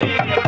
Thank you.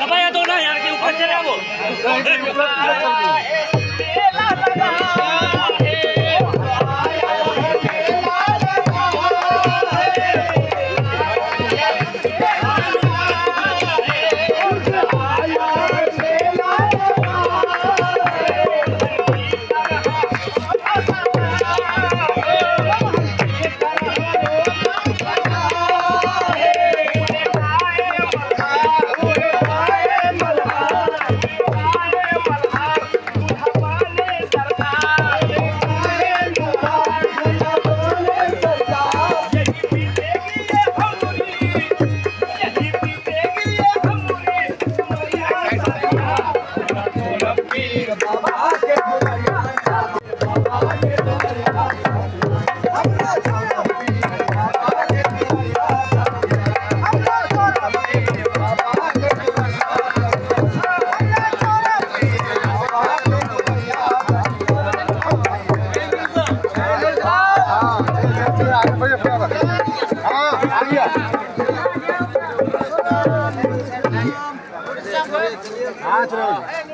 دبایا دو نا یار کے اوپر چلے وہ ہاں چلو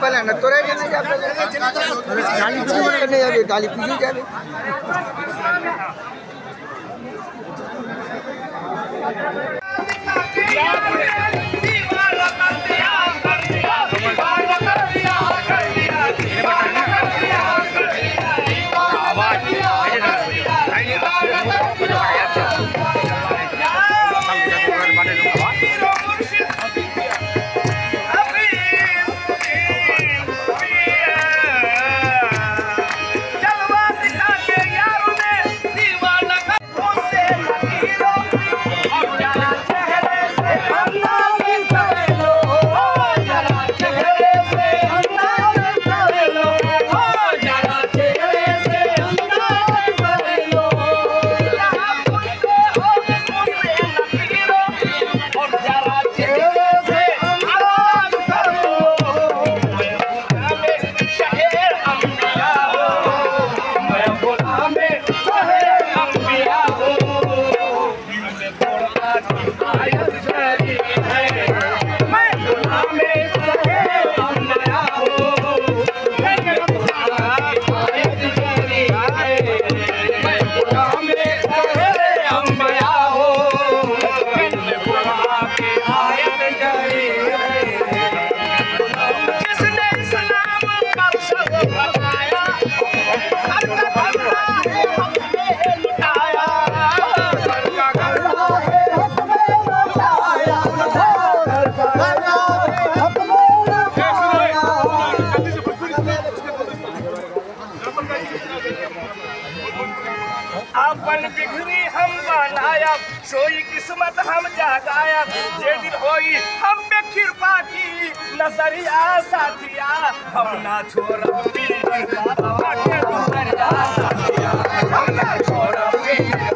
پہلے نہ تو رہے گا نہ جا پہلے گالی پوچھو جا رہے آپن بگری ہم بنایا سوئی قسمت ہم جگایا جے دن ہوئی ہم پہ کرپا کی نظریا ساتھیا ہم نہ چھوڑا پیر بابا کے نظریا ساتھیا ہم نہ چھوڑا پیر